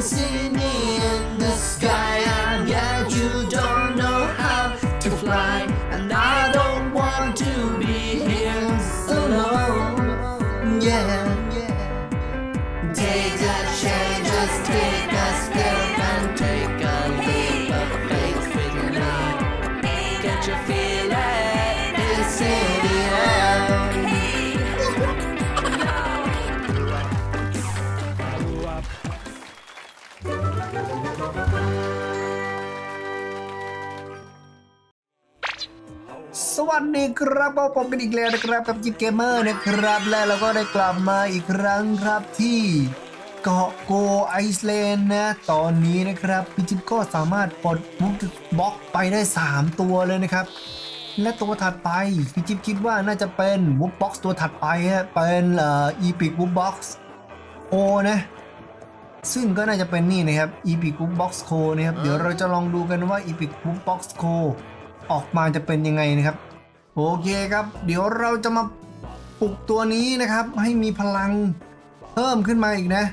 see me. สวัสดีครับพบกันอีกแล้วนะครับกับจิ๊บเกมเมอร์นะครับ และเราก็ได้กลับมาอีกครั้งครับที่เกาะโกไอซ์แลนด์นะ ตอนนี้นะครับพี่จิ๊บก็สามารถปลดบุ๊กบ็อกไปได้ 3 ตัวเลยนะครับ และตัวถัดไปพี่จิ๊บคิดว่าน่าจะเป็น Wubbox ตัวถัดไปฮะเป็นเอ่อ Epic Wubbox Cold นะซึ่งก็น่าจะเป็นนี่นะครับ Epic Wubbox Cold นะครับ เดี๋ยวเราจะลองดูกันว่า Epic Wubbox Cold ออกมาจะเป็นยังไงนะครับ โอเคครับ เดี๋ยวเราจะมาปลุกตัวนี้นะครับ ให้มีพลังเพิ่มขึ้นมาอีกนะ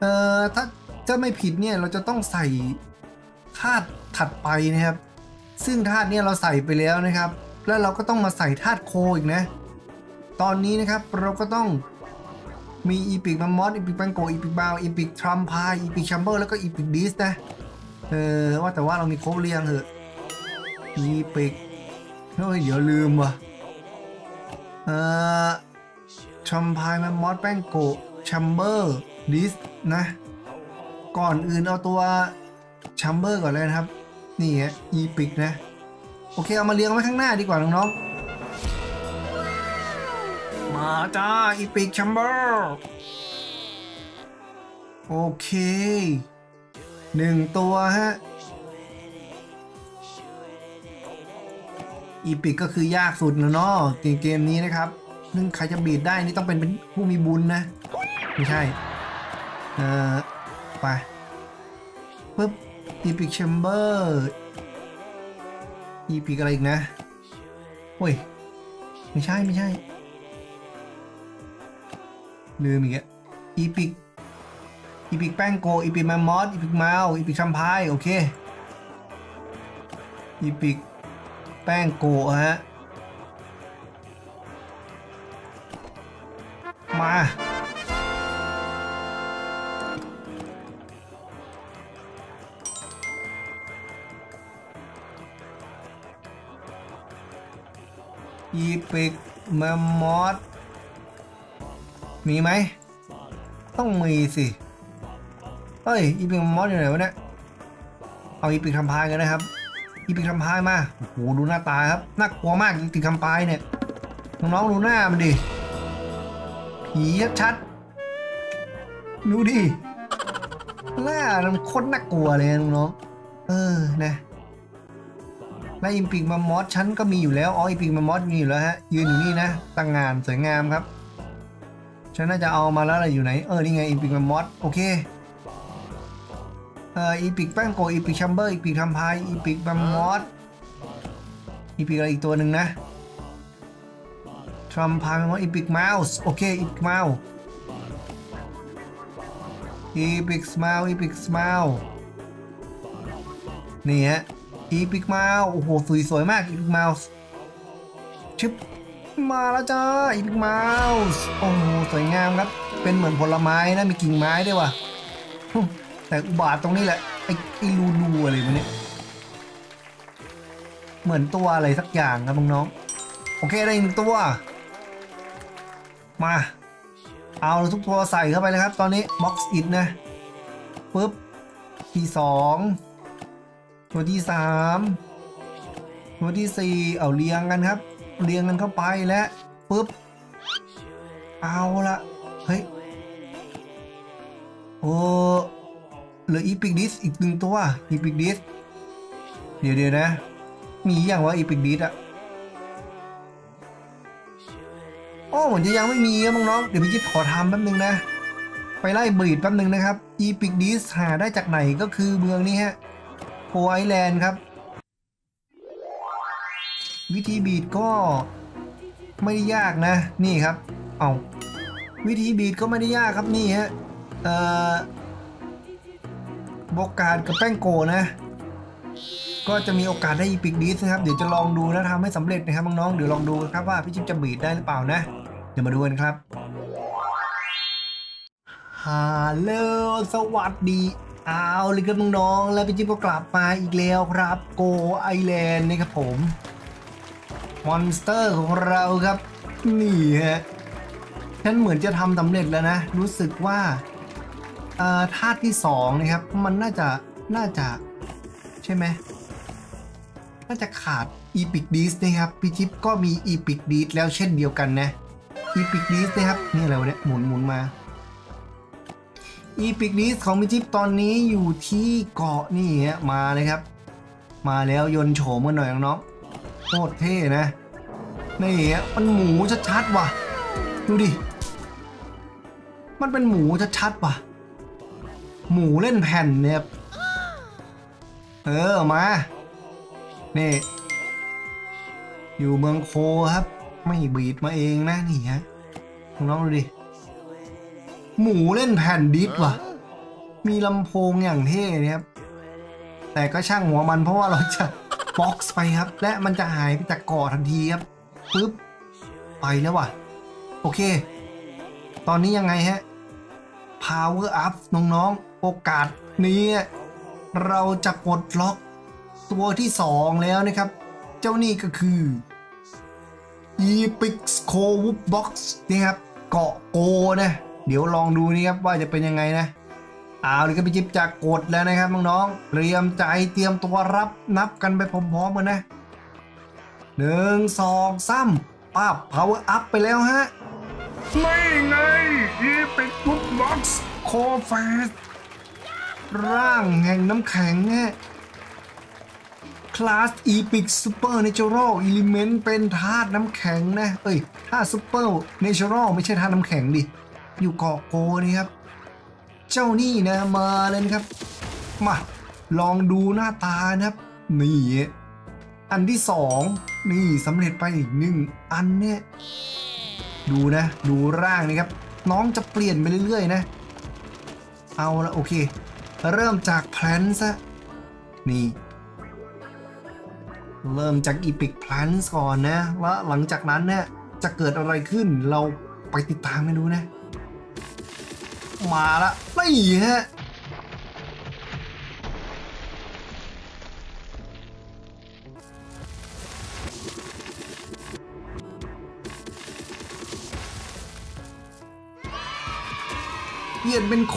เอ่อถ้าจะไม่ผิดเนี่ยเราจะต้องใส่ธาตุถัดไปนะครับ ซึ่งธาตุเนี่ยเราใส่ไปแล้วนะครับ แล้วเราก็ต้องมาใส่ธาตุโคอีกนะ ตอนนี้นะครับเราก็ต้องมี Epic Mammott Epic Pango Epic Maw Epic Thumpies Epic แชมเบอร์แล้วก็ Epic Deedge นะเออว่าแต่ว่าเรามีครบเรียงเหอะ Epic เฮ้ยเดี๋ยวลืมว่ะเอ่อ Thumpies Mammott Pango แชมเบอร์ Deedge นะ ก่อนอื่นเอาตัวแชมเบอร์ก่อนเลยนะครับ นี่ฮะ Epic นะ โอเค เอามาเรียงไว้ข้างหน้าดีกว่าน้องๆ มาจ้า Epic แชมเบอร์โอเคหนึ่งตัวฮะ Epic ก็คือยากสุดนะเนาะเกมนี้นะครับซึ่งใครจะ breed ได้นี่ต้องเป็นผู้มีบุญนะ ไม่ใช่ เออไปปึ๊บ Epic แชมเบอร์ Epic อะไรอีกนะโอ้ย ไม่ใช่ไม่ใช่ลืมอีกอะ Epic Epic Pango Epic Mammott Epic Maw Epic Thumpies โอเค Epic Pango ฮะ มา Epic Mammott มีไหม ต้องมีสิ เฮ้ย Epic Mammott อยู่ไหนวะเนี่ย เอา Epic Thumpies กันนะครับ Epic Thumpies มาโอ้โหดูหน้าตาครับน่ากลัวมาก Epic Thumpies เนี่ยน้องๆดูหน้ามันดิผีชัดๆดูดิหน้ามันโคตรน่ากลัวเลยน้องๆเออนะและ Epic Mammott ฉันก็มีอยู่แล้วอ๋อ Epic Mammott มีอยู่แล้วฮะยืนอยู่นี่นะตั้งงานสวยงามครับฉันน่าจะเอามาแล้วอะไรอยู่ไหนเออนี่ไง Epic Mammott โอเค ออ Epic Pango Epic แชมเบอร์ Epic Thumpies Epic Mammott Epic อะไรอีกตัวหนึ่งนะ Thumpies Mammott Epic Maw โอเค Epic Maw Epic Maw Epic Maw นี่ฮะ Epic Maw โอ้โหสวยสวยมาก Epic Maw ชึบมาแล้วจ้า Epic Maw โอ้โหสวยงามครับเป็นเหมือนผลไม้นะมีกิ่งไม้ด้วยว่ะ แต่อุบาทว์ตรงนี้แหละไอ้ไอ้รูรูอะไรมันเนี่ยเหมือนตัวอะไรสักอย่างครับน้องๆโอเคได้อีกหนึ่งตัว มา เอาทุกตัวใส่เข้าไปเลยครับ ตอนนี้ box it นะปุ๊บที่สองตัวที่สามตัวที่สี่เอาเรียงกันครับ เรียงกันเข้าไปและปุ๊บเอาละเฮ้ยโอ้ เหลือ Epic Deedge อีกหนึ่งตัว Epic Deedge เดี๋ยวเดี๋ยวนะ มีอย่างว่า Epic Deedge อะโอ้เหมือนจะยังไม่มีครับน้องเดี๋ยวพี่จิ๊บขอทำแป๊บนึงนะ ไปไล่ breed แป๊บนึงนะครับ Epic Deedge หาได้จากไหนก็คือเมืองนี้ฮะ Cold Island ครับ วิธี breed ก็ไม่ได้ยากนะ นี่ครับ เอาวิธี breed ก็ไม่ได้ยากครับนี่ฮะเอ่อ Bowgart กับ Pango นะ ก็จะมีโอกาสได้ Epic Deedge นะครับ เดี๋ยวจะลองดูนะทำให้สำเร็จนะครับน้องๆเดี๋ยวลองดูครับว่าพี่จิ๊บจะ breed ได้หรือเปล่านะ เดี๋ยวมาดูกันครับฮัลโหลสวัสดีเอาเลยครับน้องๆแล้วพี่จิ๊บก็กลับมาอีกแล้วครับ Gold Island นะครับผม monster ของเราครับ นี่ฮะฉันเหมือนจะทำสำเร็จแล้วนะ รู้สึกว่า อ่อธาตุที่สองนะครับ มันน่าจะน่าจะใช่ไหมน่าจะขาด Epic d i s นะครับพี่ทิปก็มี Epic d i s แล้วเช่นเดียวกันนะ Epic d i s นะครับนี่อะไรวะเนี่ยหมุนหมุนมา Epic d i s ของพี่ทิปตอนนี้อยู่ที่เกาะนี่ฮะมาเลยครับ มาแล้วยนโฉมกันหน่อยน้องๆโคตรเท่นะนี่ฮะมันหมูชัดๆว่ะ ดูดิ มันเป็นหมูชัดๆว่ะ หมูเล่นแผ่นเนี่ยครับเออมานี่อยู่เมืองโคครับ ไม่ breed มาเองนะนี่ฮะน้องดูดิ หมูเล่นแผ่น disc ว่ะ มีลำโพงอย่างเท่เนี่ยครับ แต่ก็ช่างหัวมันเพราะว่าเราจะ box ไปครับ และมันจะหายไปจากเกาะทันทีครับปึ๊บไปแล้วว่ะ โอเค ตอนนี้ยังไงฮะ power up น้องๆ โอกาสนี้เราจะปลดล็อกตัวที่2แล้วนะครับ เจ้านี่ก็คือ Epic c o w Box นี่ครับ เกาะโกนะ เดี๋ยวลองดูนี่ครับว่าจะเป็นยังไงนะ เอาเลยก็ไปจิบจากกดแล้วนะครับน้องๆเตรียมใจเตรียมตัวรับนับกันไปพร้อมๆกันนะหนึ่งสองสามป้าบ power up ไปแล้วฮะ ไม่ไง Epic Book Box c o f a s ร่างแห่งน้ำแข็งฮะคลาส Epic Super Natural Element เมนต์เป็นธาตุน้ำแข็งนะ เอ้ยธาตุ Super Natural ไม่ใช่ธาตุน้ำแข็งดิ อยู่เกาะโกนี่ครับ เจ้านี่นะมาเลยนครับ มา ลองดูหน้าตานะครับ นี่ อันที่สองนี่สำเร็จไปอีกหนึ่งอันเนี่ยดูนะ ดูร่างนี่ครับ น้องจะเปลี่ยนไปเรื่อยๆนะ เอาละโอเค เริ่มจากแพลนซะ นี่ เริ่มจาก Epic Plants ก่อนนะ แล้วหลังจากนั้นเนี่ยจะเกิดอะไรขึ้นเราไปติดตามกันดูนะ มาละไม่ฮะเปลี่ยนเป็นโค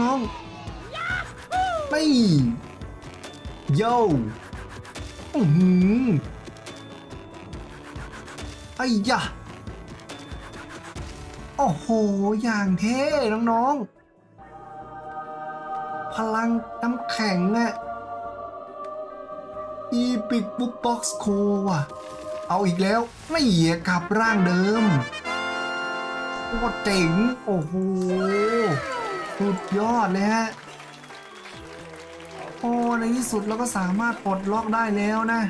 น้องๆ ไม่โย่อือหือไอ้ยะโอ้โห อย่างเท่น้องๆ พลังน้ำแข็งอะอีปิกบุ๊บบ็อกซ์โคว่ะ เอาอีกแล้ว ไม่เหยียกลับร่างเดิมโคตรเจ๋ง โอ้โห สุดยอดเลยฮะ โอ้ในที่สุดเราก็สามารถปลดล็อกได้แล้วนะ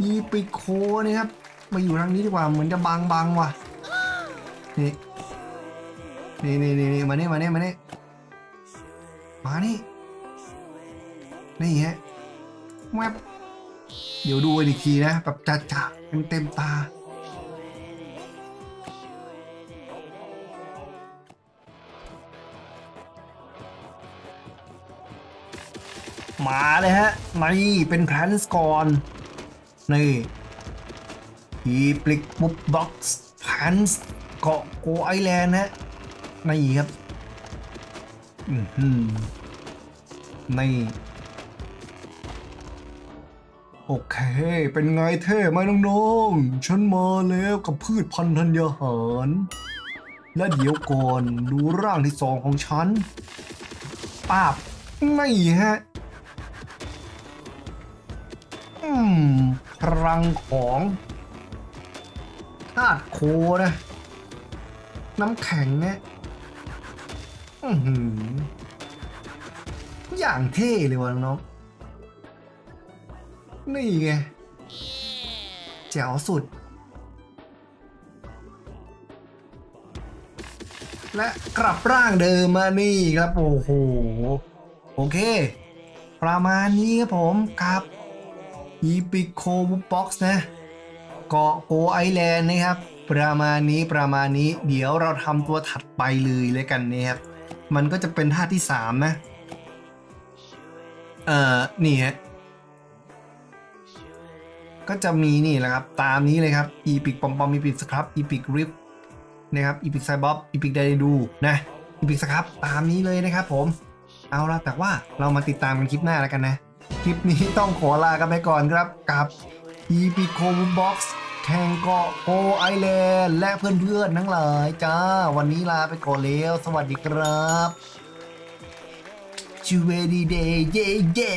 อีปิโคเนี่ยครับมาอยู่ทางนี้ดีกว่าเหมือนจะบางบางว่ะนี่นี่นี่นี่มาเนี่มาเนี่มาเนี่มานี่นี่ฮะแวบเดี๋ยวดูกันอีกทีนะแบบจะจะเต็มเต็มตา มาเลยฮะนี่เป็นแพลนสกอน นี่อีปลิกบุ๊บบ็อกซ์แพลนส์เกาะโกไอแลนด์ฮะนี่ครับอือหือนี่โอเค เป็นไงเท่ไหมน้องๆ ฉันมาแล้วกับพืชพันธุ์ธัญญาหาร และเดี๋ยวก่อนดูร่างที่สองของฉันป้าบไม่ฮะ พลังของธาตุโคนะ น้ำแข็งเนี่ยอือหือย่างเท่เลยวะน้อง นี่ไง แจ๋วสุด และกลับร่างเดิมมานี่ครับ โอ้โห โอเค ประมาณนี้ครับผมครับ Epic Cold Wubbox นะ เกาะ Gold Island นะครับ ประมาณนี้ประมาณนี้ เดี๋ยวเราทำตัวถัดไปเลยเลยกันนะครับ มันก็จะเป็นท่าที่ 3 นะ เอ่อ นี่ฮะ ก็จะมีนี่แหละครับ ตามนี้เลยครับ อีพิกปอมปอมอีพิกสครับอีพิกริฟนะครับ อีพิกไซบ๊อบอีพิกไดดูนะ อีพิกสครับ ตามนี้เลยนะครับผม เอาละแต่ว่าเรามาติดตามกันคลิปหน้าแล้วกันนะ คลิปนี้ต้องขอลากันไปก่อนครับกับ e p i c o Box แข่งเกาะโกไอแลนด์และเพื่อนๆทั้งหลายจ้า วันนี้ลาไปก่อนแล้วสวัสดีครับชูเวดีเดย์เย่เย่